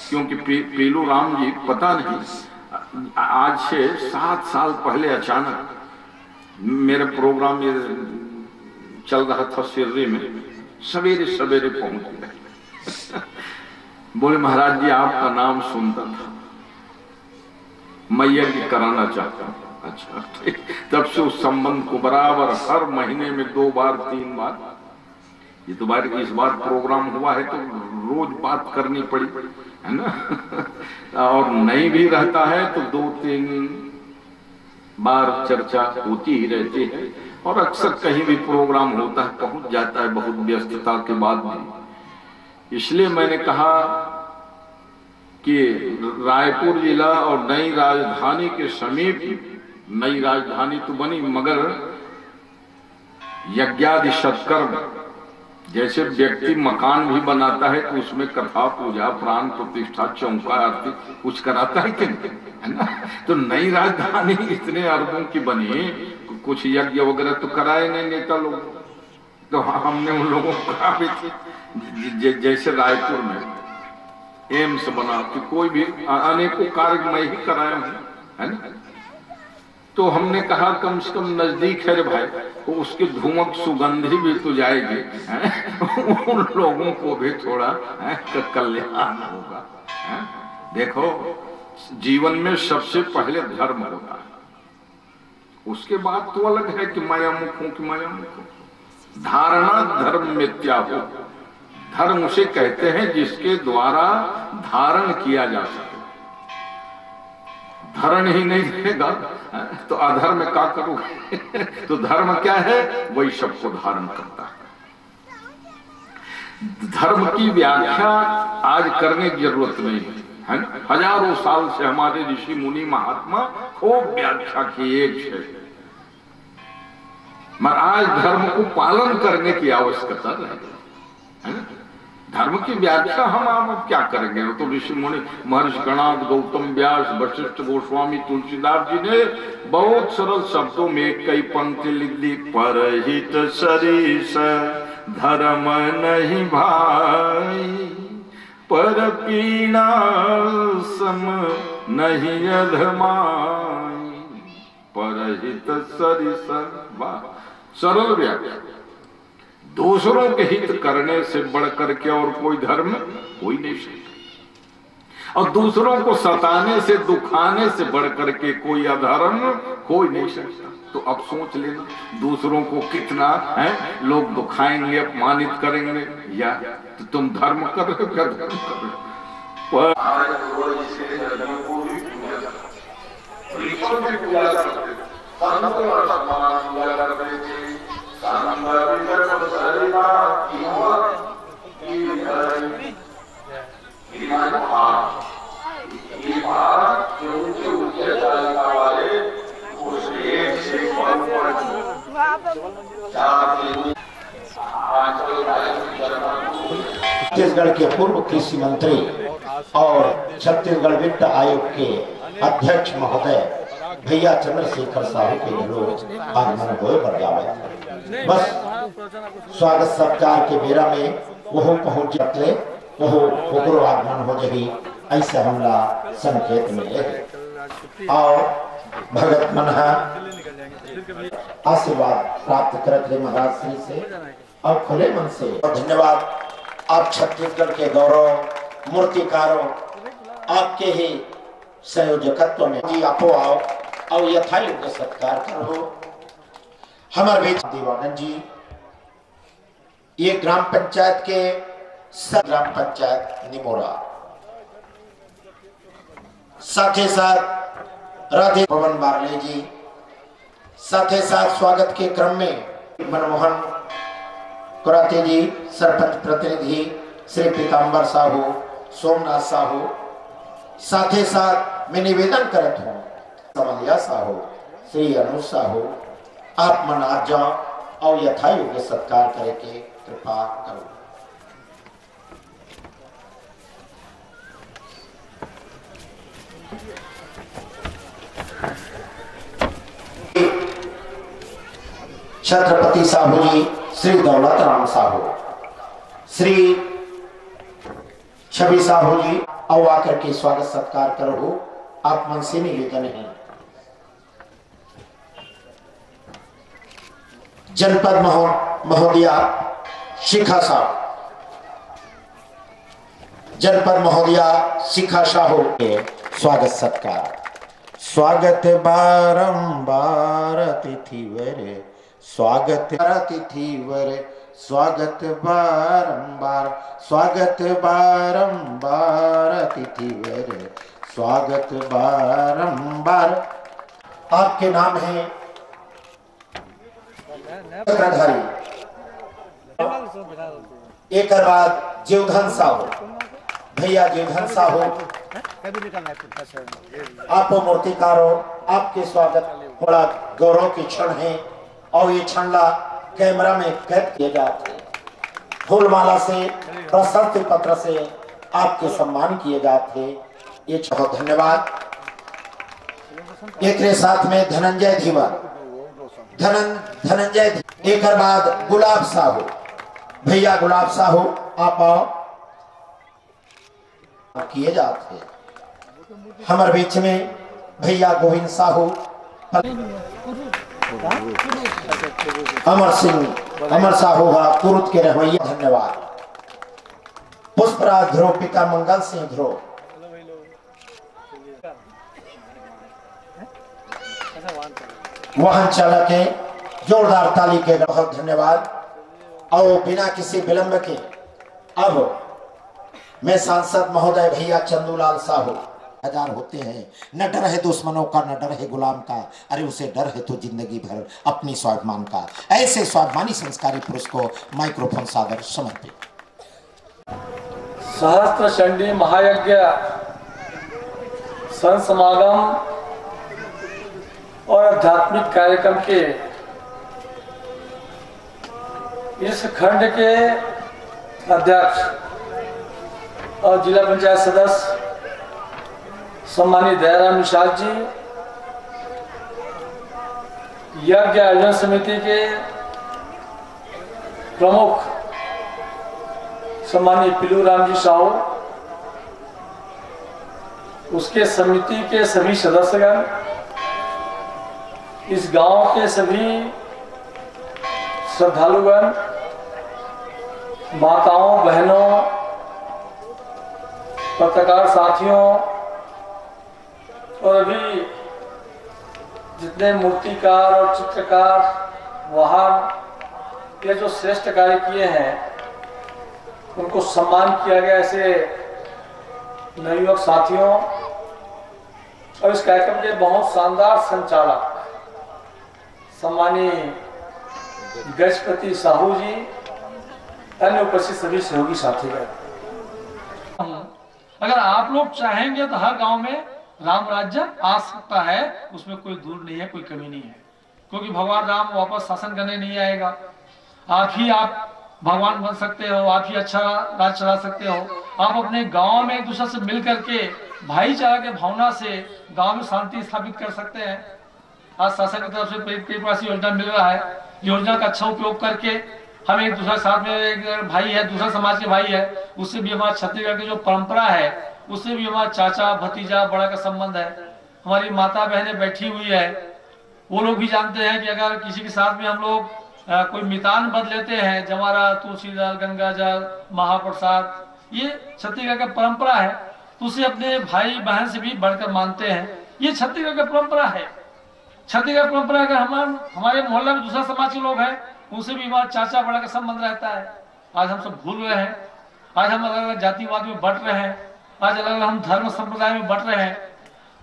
क्योंकि पे, पेलू राम जी पता नहीं आज से सात साल पहले अचानक मेरा प्रोग्राम ये चल रहा था सिर्री में सवेरे सवेरे पहुँच गए। बोले महाराज जी आपका नाम सुनता था। मैया की कराना चाहता हूँ। अच्छा तब से उस संबंध को बराबर हर महीने में दो बार तीन बार। ये तो बार इस बार प्रोग्राम हुआ है तो रोज बात करनी पड़ी। है ना? और नहीं भी रहता है तो दो तीन बार चर्चा होती ही रहती है। और अक्सर कहीं भी प्रोग्राम होता है, पहुँच जाता है बहुत व्यस्तता के बाद भी। इसलिए मैंने कहा कि रायपुर जिला और नई राजधानी के समीप, नई राजधानी तो बनी, मगर यज्ञादि सत्कर्म जैसे व्यक्ति मकान भी बनाता है तो उसमें कथा, पूजा, प्राण, प्रतिष्ठा, चौका आरती, कुछ कराता है कि है ना? तो नई राजधानी इतने अरबों की बनी, कुछ यज्ञ वगैरह तो कराए नहीं, नेता लोग। तो हमने उन लोगों को भी थी जैसे रायपुर में एम्स बना कि कोई भी अनेकों कार्य मैं ही कराया हूँ, है ना? तो हमने कहा, कम से कम नज़दीक है भाई तो उसकी धूमक सुगंधी भी तो जाएगी उन लोगों को भी थोड़ा कल्याण होगा? देखो, जीवन में सबसे पहले धर्म होगा उसके बाद तो अलग है कि माया मुख हूँ कि माया मुख हूँ। धारणा धर्म मिथ्या हो। धर्म उसे कहते हैं जिसके द्वारा धारण किया जा सके। धरण ही नहीं देगा तो अधर्म का करोगे तो धर्म क्या है? वही सबको धारण करता है। धर्म की व्याख्या आज करने की ज़रूरत नहीं है है ना? हज़ारों साल से हमारे ऋषि मुनि महात्मा खूब व्याख्या की एक है मगर आज धर्म को पालन करने की आवश्यकता है धर्म की व्याख्या हम आप क्या करेंगे? तो ऋषि मुनि महर्षि गणाद गौतम व्यास, वशिष्ठ गोस्वामी, तुलसीदास जी ने बहुत सरल शब्दों में कई पंक्ति लिख दी। परहित शरीर धर्म नहीं भाई, पर पीना सम नहीं अधमाई। परहित सरिस सरल व्याख्या। दूसरों के हित करने से बढ़ करके और कोई धर्म कोई नहीं सकता? और दूसरों को सताने से, दुखाने से बढ़ करके कोई अधर्म कोई नहीं सकता? तो अब सोच लेना, दूसरों को कितना, है, लोग दुखाएँगे, अपमानित करेंगे, या तो तुम धर्म कर रहे हो क्या? धर्म कर रहे हो। छत्तीसगढ़ के पूर्व कृषि मंत्री और छत्तीसगढ़ वित्त आयोग के अध्यक्ष महोदय भैया चंद्रशेखर साहू के लोग आगमन हुए बरगावे बस स्वागत सत्कार के बेरा में वो पहुँच जाते वो ओकरो आगमन हो जही ऐसे हमला संकेत मिले। और भगत मनहा आशीर्वाद प्राप्त करत महाराज श्री से, और खुले मन से। और धन्यवाद आप छत्तीसगढ़ के गौरव मूर्तिकारों, आपके ही संयोजकत्व में। जी, आपो आओ और यथा सत्कार करो। हमारे बीच दीवानंद जी। ये ग्राम पंचायत के सब ग्राम पंचायत निमोरा। साथ ही साथ राधे भवन बारले जी। साथ ही साथ स्वागत के क्रम में मनमोहन कुराते जी, सरपंच प्रतिनिधि श्री पीताम्बर साहू, सोमनाथ साहू। साथ ही साथ मैं निवेदन करत हूँ, समलिया साहू, श्री अनु साहू। आप मन जाओ और यथा योग्य सत्कार करे के कृपा करो। छत्रपति साहू जी, श्री दौलत राम साहू। श्री छवि साहू जी आओ आकर के स्वागत सत्कार करो। आप मन से निवेदन है। जनपद महो- महोदया शिखा साहू जनपद महोदया शिखा साहू के स्वागत सत्कार। स्वागत बारंबार तिथि वरे। स्वागत तिथि वरे। स्वागत बारंबार। स्वागत बारंबार तिथि वरे। स्वागत बारंबार। आपके नाम है एक बाद जीवधन साहू। भैया जीवधन साहू। आप मूर्तिकारो, आपके स्वागत। बड़ा गौरव के क्षण है। और ये क्षण ला कैमरा में कैद किए जाते फूलमाला से, प्रशस्ति पत्र से आपके सम्मान किए जाते ये बहुत धन्यवाद। एक साथ में धनंजय धीवर धनन, धनंजय एक बाद गुलाब साहू। भैया गुलाब साहू, आप आओ। किए जाते हमारे बीच में भैया गोविंद साहू। अमर सिंह, अमर साहू हा कुरुत के रवैया, धन्यवाद। पुष्पराज ध्रुव पिता मंगल सिंह ध्रुव। वाहन चालक है, जोरदार ताली के बहुत धन्यवाद। और बिना किसी विलंब के। अब मैं सांसद महोदय भैया चंदूलाल साहू हज़ार होते हैं। न डर है दुश्मनों का, न डर है गुलाम का। अरे, उसे डर है तो ज़िंदगी भर अपनी स्वाभिमान का। ऐसे स्वाभिमानी संस्कारी पुरुष को माइक्रोफोन सागर समर्पित। सहस्त्र चंडी महायज्ञ संत समागम और आध्यात्मिक कार्यक्रम के इस खंड के अध्यक्ष और जिला पंचायत सदस्य सम्मानित दयाराम निषाद जी, यज्ञ आयोजन समिति के प्रमुख सम्मानित पिलू राम जी साहू, उसके समिति के सभी सदस्यगण इस गाँव के सभी श्रद्धालुगण, माताओं, बहनों, पत्रकार साथियों, और अभी जितने मूर्तिकार और चित्रकार वहाँ ये जो श्रेष्ठ कार्य किए हैं, उनको सम्मान किया गया ऐसे नवयुवक साथियों, और इस कार्यक्रम के बहुत शानदार संचालक। सम्मानी गजपति साहू जी अन्य उपस्थित सभी सहयोगी साथीगण। अगर आप लोग चाहेंगे तो हर गाँव में राम राज्य आ सकता है, उसमें कोई दूर नहीं है, कोई कमी नहीं है। क्योंकि भगवान राम वापस शासन करने नहीं आएगा। आप ही आप भगवान बन सकते हो, आप ही अच्छा राज चला सकते हो। आप अपने गाँव में एक दूसरे से मिल करके भाईचारा के भावना से गाँव में शांति स्थापित कर सकते हैं। आज शासन की तरफ़ से कई कई प्रकार से योजना मिल रहा है। योजना का अच्छा उपयोग करके हम एक दूसरे साथ में एक भाई है, दूसरा समाज के भाई है, उससे भी हमारा छत्तीसगढ़ की जो परंपरा है, उससे भी हमारा चाचा, भतीजा, बड़ा का संबंध है। हमारी माता बहने बैठी हुई है। वो लोग भी जानते हैं कि अगर किसी के साथ में हम लोग कोई मितान बद लेते हैं जमारा तुलसी जल गंगा जल महाप्रसाद, ये छत्तीसगढ़ का परंपरा है तो उसे अपने भाई बहन से भी बढ़कर मानते हैं। ये छत्तीसगढ़ का परंपरा है। छत्तीसगढ़ परंपरा अगर हम हमारे मोहल्ला में दूसरा समाज के लोग हैं, उनसे भी हमारा चाचा बड़ा का संबंध रहता है। आज हम सब भूल रहे हैं। आज हम अलग अलग जातिवाद में बट रहे हैं। आज अलग अलग हम धर्म संप्रदाय में बट रहे हैं।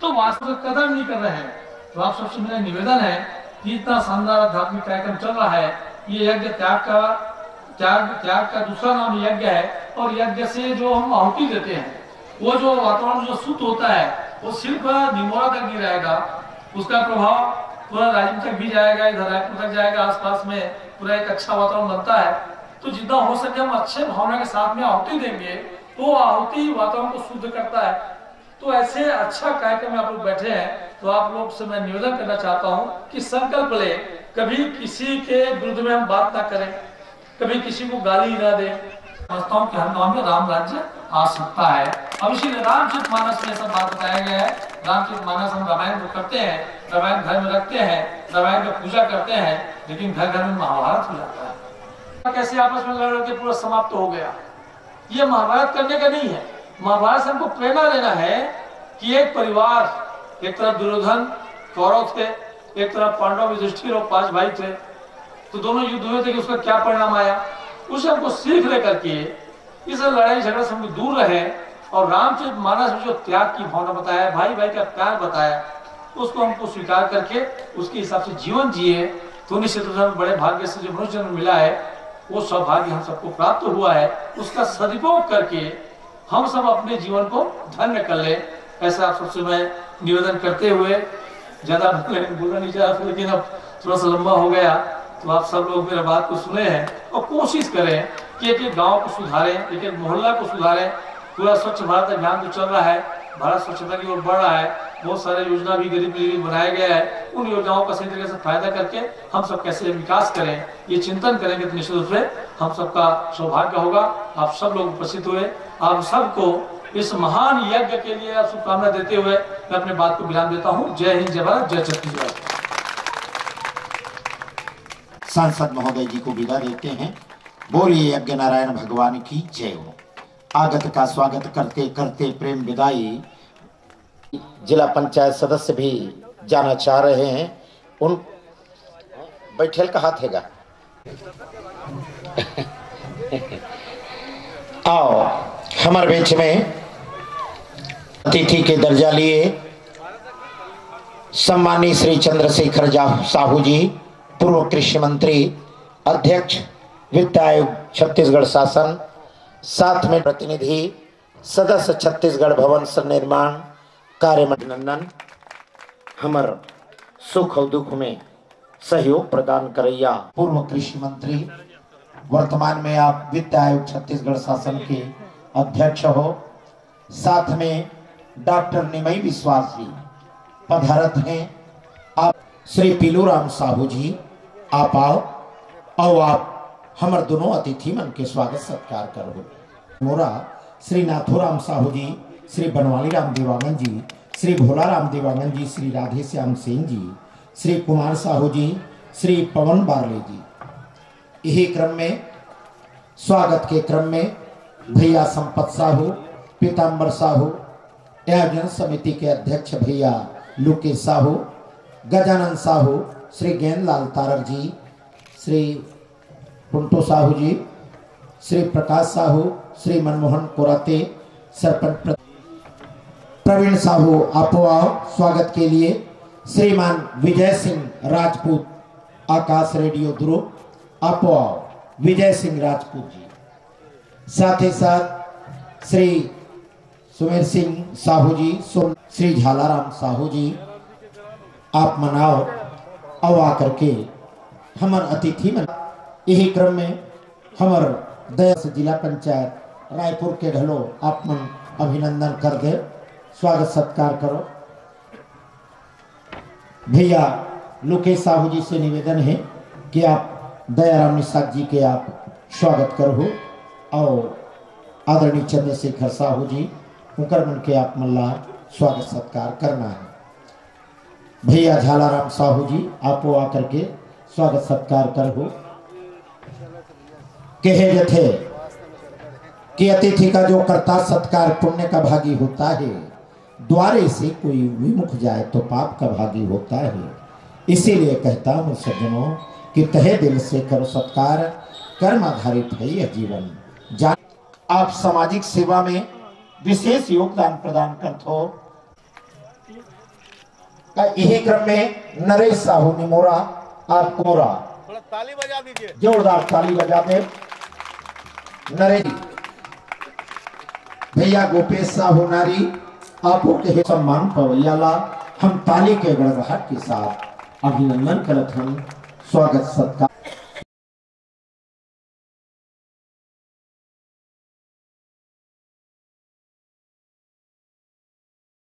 तो वास्तव में कदर नहीं कर रहे हैं। तो आप सबसे मेरा निवेदन है कि इतना शानदार आध्यात्मिक कार्यक्रम चल रहा है। ये यज्ञ त्याग का, त्याग त्याग का दूसरा नाम यज्ञ है। और यज्ञ से जो हम आहुति देते हैं, वो जो वातावरण जो शुद्ध होता है, वो सिर्फ़ निमोरा तक नहीं रहेगा। उसका प्रभाव पूरा राज्य तक भी जाएगा, इधर रायपुर तक जाएगा, आसपास में पूरा एक अच्छा वातावरण बनता है। तो जितना हो सके हम अच्छे भावना के साथ में आहुति देंगे तो आहुति वातावरण को शुद्ध करता है। तो ऐसे अच्छा कार्यक्रम में आप लोग बैठे हैं तो आप लोग से मैं निवेदन करना चाहता हूँ कि संकल्प ले, कभी किसी के विरुद्ध में हम बात ना करें, कभी किसी को गाली ना दें। समझता हूँ कि हर गाँव में राम राज्य आ सकता है। अब इसीलिए रामचरित मानस में सब बात बताया गया है। रामचरित मानस हम रामायण को करते हैं, रामायण घर में रखते हैं, रामायण का पूजा करते हैं, लेकिन घर घर में महाभारत हो जाता है। कैसे आपस में लड़ लड़ के पूरा समाप्त हो गया? ये महाभारत करने का नहीं है। महाभारत से हमको प्रेरणा लेना है कि एक परिवार, एक तरफ़ दुर्योधन कौरव थे, एक तरफ़ पांडव युधिष्ठिर और पाँच भाई थे। तो दोनों युद्ध हुए थे कि उसका क्या परिणाम आया? उसे हमको सीख लेकर के इस लड़ाई झगड़े से हम दूर रहे और रामचरित मानस में जो त्याग की भावना बताया, भाई भाई का प्यार बताया, उसको हमको स्वीकार करके उसके हिसाब से जीवन जिए तो निश्चित रूप से हमें बड़े भाग्य से जो मनुष्य जन्म मिला है, वो सौभाग्य हम सबको प्राप्त हुआ है। उसका सदुपयोग करके हम सब अपने जीवन को धन्य कर ले, ऐसा आप सबसे मैं निवेदन करते हुए, ज़्यादा बोलना नहीं चाह लेकिन अब थोड़ा सा लंबा हो गया। तो आप सब लोग मेरे बात को सुने हैं और कोशिश करें कि एक एक गाँव को सुधारें, एक एक मोहल्ला को सुधारें। पूरा स्वच्छ भारत अभियान जो चल रहा है, भारत स्वच्छता की ओर बढ़ रहा है, बहुत सारे योजना भी गरीब लिए बनाया गया है। उन योजनाओं का सही तरीके से फ़ायदा करके हम सब कैसे विकास करें, ये चिंतन करेंगे तो निश्चित रूप से हम सबका सौभाग्य होगा। आप सब लोग उपस्थित हुए। आप सबको इस महान यज्ञ के लिए आप शुभकामना देते हुए मैं अपने बात को विराम देता हूँ। जय हिंद, जय भारत, जय छत्तीसगढ़। सांसद महोदय जी को विदा देते हैं। बोलिए यज्ञ नारायण भगवान की जय हो। आगत का स्वागत करते करते प्रेम विदाई जिला पंचायत सदस्य भी जाना चाह रहे हैं। उन बैठेल का हाथ हैगा। आओ, हमारे बीच में अतिथि के दर्जा लिए सम्मानी श्री चंद्रशेखर साहू जी। पूर्व कृषि मंत्री, अध्यक्ष, वित्त आयोग, छत्तीसगढ़ शासन, साथ में प्रतिनिधि, सदस्य छत्तीसगढ़ भवन निर्माण कार्य अभिनंदन हमर सुख और दुख में सहयोग प्रदान करैया। पूर्व कृषि मंत्री, वर्तमान में आप वित्त आयोग, छत्तीसगढ़ शासन के अध्यक्ष हो। साथ में डॉक्टर निमई विश्वास जी पधारत हैं। आप श्री पीलूराम साहू जी आप आओ और आप, हमर दोनों अतिथि मन के स्वागत सत्कार करो मोरा, श्री नाथुराम साहू जी, श्री बनवाली राम देवांगन जी, श्री भोला राम देवांगन जी, श्री राधे श्याम सेन जी, श्री कुमार साहू जी, श्री पवन बारले जी। यही क्रम में, स्वागत के क्रम में, भैया संपत साहू, पीताम्बर साहू आयोजन समिति के अध्यक्ष भैया लुकेश साहू गजानंद साहू श्री गेंदलाल तारक जी, श्री पुंटो साहू जी, श्री प्रकाश साहू, श्री मनमोहन कोराते, सरपंच प्रवीण साहू, आपो आओ, स्वागत के लिए। श्रीमान विजय सिंह राजपूत, आकाश रेडियो ध्रुव आपो आओ, विजय सिंह राजपूत जी। साथ ही साथ श्री सुमेर सिंह साहू जी श्री झालाराम साहू जी, आप मनाओ। और आकर के हमर अतिथि मन। यही क्रम में हमर दया जिला पंचायत रायपुर के ढलो आप मन अभिनंदन कर दे, स्वागत सत्कार करो। भैया लोकेश साहू जी से निवेदन है कि आप दयाराम निषाद जी के आप स्वागत करो और आदरणीय चंद्रशेखर साहू जी, उनकर मन के आप मल्ला स्वागत सत्कार करना है। भैया झालाराम साहू जी, आपो आकर के स्वागत सत्कार करो कहे जथे कि अतिथि का जो करता सत्कार पुण्य का भागी होता है, द्वारे से कोई विमुख जाए तो पाप का भागी होता है। इसीलिए कहता हूँ सज्जनों, कि तहे दिल से करो सत्कार कर्म आधारित है यह जीवन आप सामाजिक सेवा में विशेष योगदान प्रदान करते। हो यही क्रम में नरेश साहू निमोरा आप कोरा। थोड़ा ताली बजा दीजिए। जोरदार ताली बजा दे। नरेश। भैया गोपेश साहू नारी आपो के सम्मान पवैयाला हम ताली के गड़गड़ाहट के साथ अभिनंदन करत हम स्वागत सत्कार।